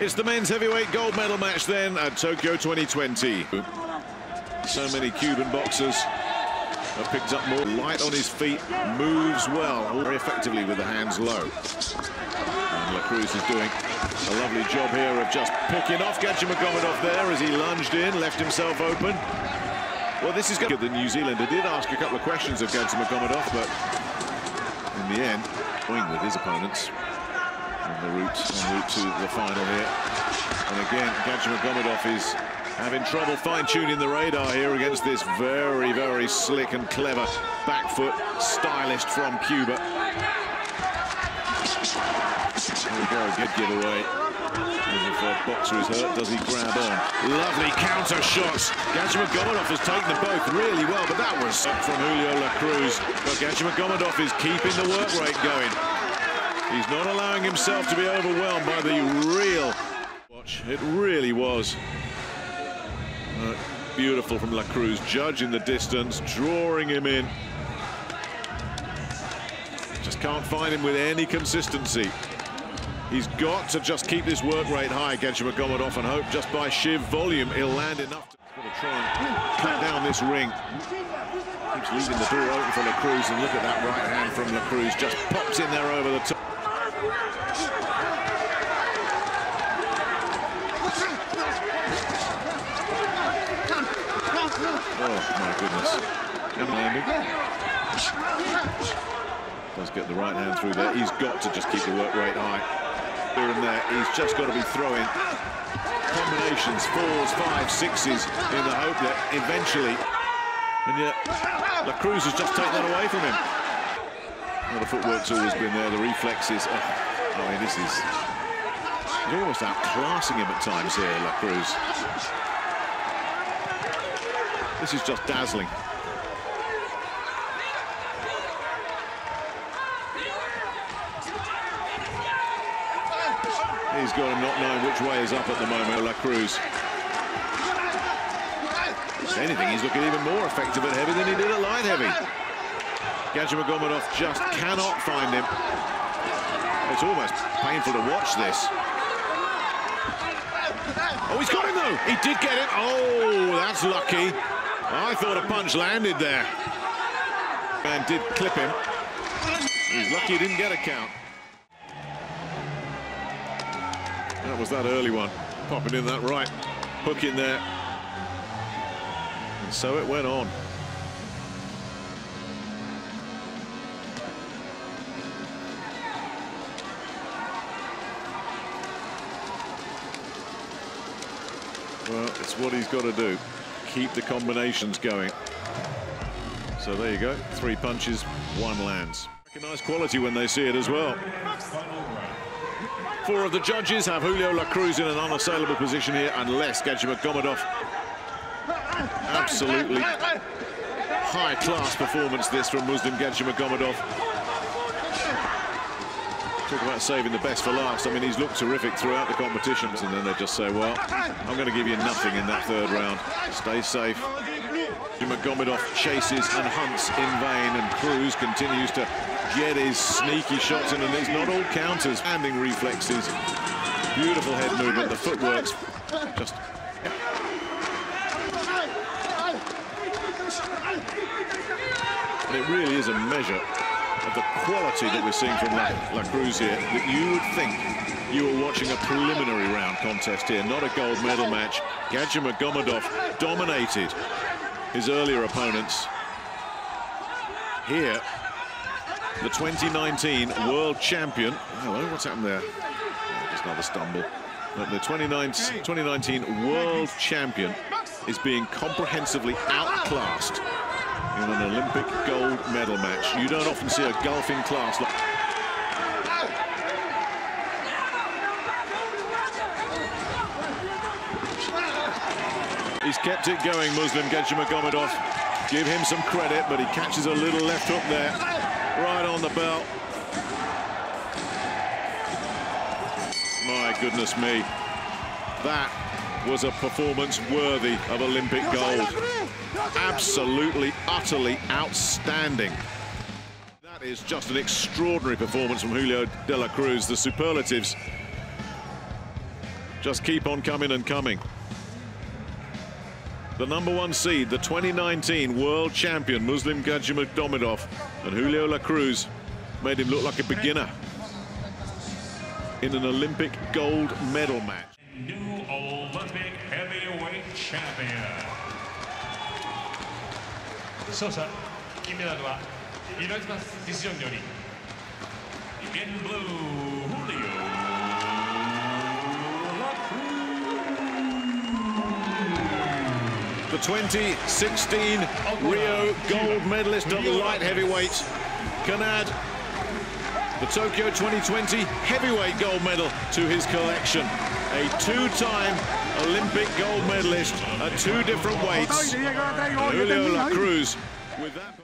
It's the men's heavyweight gold medal match then at Tokyo 2020. So many Cuban boxers have picked up more light on his feet, moves well, very effectively with the hands low. And La Cruz is doing a lovely job here of just picking off Gadzhimagomedov there as he lunged in, left himself open. Well, this is good. The New Zealander did ask a couple of questions of Gadzhimagomedov, but in the end, going with his opponents on the route, en route to the final here. And again, Gadzhimagomedov is having trouble fine-tuning the radar here against this very, very slick and clever back foot stylist from Cuba. There we go, good giveaway. If a boxer is hurt, does he grab on? Lovely counter shots. Gadzhimagomedov has taken them both really well, but that was up from Julio La Cruz. But Gadzhimagomedov is keeping the work rate going. He's not allowing himself to be overwhelmed by the real watch. It really was. Uh, beautiful from La Cruz, judging the distance, drawing him in. Just can't find him with any consistency. He's got to just keep this work rate high against Magomedov and hope just by sheer volume he'll land enough to, to try and cut down this ring. Keeps leaving the door open for La Cruz and look at that right hand from La Cruz. Just pops in there over the top. Oh, my goodness. And landing. Does get the right hand through there. He's got to just keep the work rate high. Here and there, he's just got to be throwing combinations, fours, five, sixes, in the hope that eventually, and yet La Cruz has just taken that away from him. Well, the footwork's always been there, the reflexes. Oh, I mean, this is he's almost outclassing him at times here, La Cruz. This is just dazzling. He's got him not knowing which way is up at the moment, La Cruz. If anything, he's looking even more effective at heavy than he did at light heavy. Gadzhimagomedov just cannot find him. It's almost painful to watch this. Oh, he's got him, though. He did get it. Oh, that's lucky. I thought a punch landed there. And did clip him. He's lucky he didn't get a count. That was that early one. Popping in that right hook in there. And so it went on. Well, it's what he's got to do. Keep the combinations going. So there you go. Three punches, one lands. Recognize quality when they see it as well. Four of the judges have Julio La Cruz in an unassailable position here, unless Gadzhimagomedov. Absolutely high-class performance this from Muslim Gadzhimagomedov. Talk about saving the best for last. I mean, he's looked terrific throughout the competitions, and then they just say, well, I'm going to give you nothing in that third round. Stay safe. Magomedov chases and hunts in vain, and Cruz continues to get his sneaky shots in, and it's not all counters. Standing reflexes, beautiful head movement, the footwork's just... And it really is a measure of the quality that we're seeing from La, La Cruz here, that you would think you were watching a preliminary round contest here, not a gold medal match. Gadzhimagomedov dominated his earlier opponents. Here, the 2019 world champion. Hello, what's happened there? Oh, just another stumble. But the 2019, 2019 world champion is being comprehensively outclassed in an Olympic gold medal match. You don't often see a golfing class like He's kept it going, Muslim Gadzhimagomedov. Give him some credit, but he catches a little left hook there, right on the belt. My goodness me. That was a performance worthy of Olympic gold. Absolutely, utterly outstanding. That is just an extraordinary performance from Julio de la Cruz. The superlatives just keep on coming and coming the number one seed, the 2019 world champion Muslim Gadzhimagomedov, and Julio La Cruz made him look like a beginner in an Olympic gold medal match. New Olympic heavyweight champion. Sosa, 金メダルは、イライズマスディシジョンより、in blue. The 2016 Rio gold medalist at light heavyweight can add the Tokyo 2020 heavyweight gold medal to his collection. A two-time Olympic gold medalist at two different weights. Julio La Cruz with that.